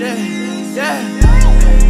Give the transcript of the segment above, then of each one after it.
Yeah, yeah.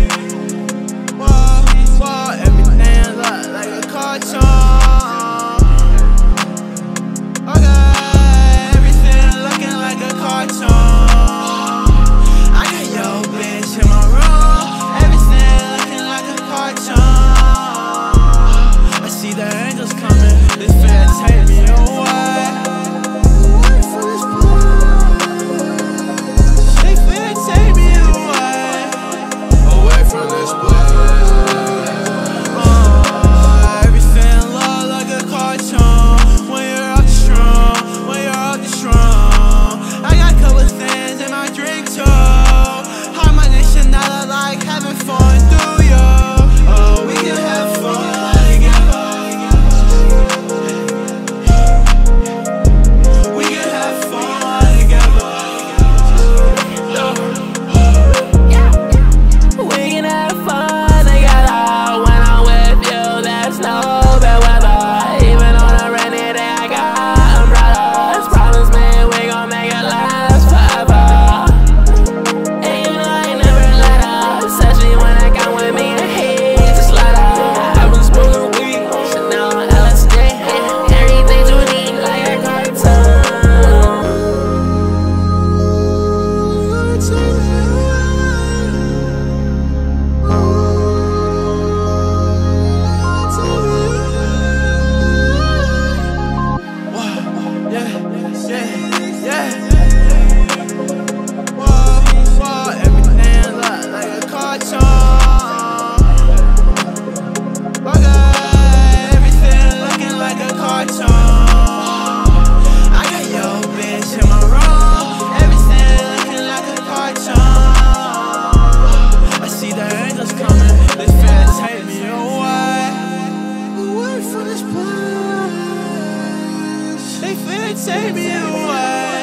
Take me away,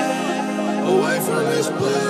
away from this place.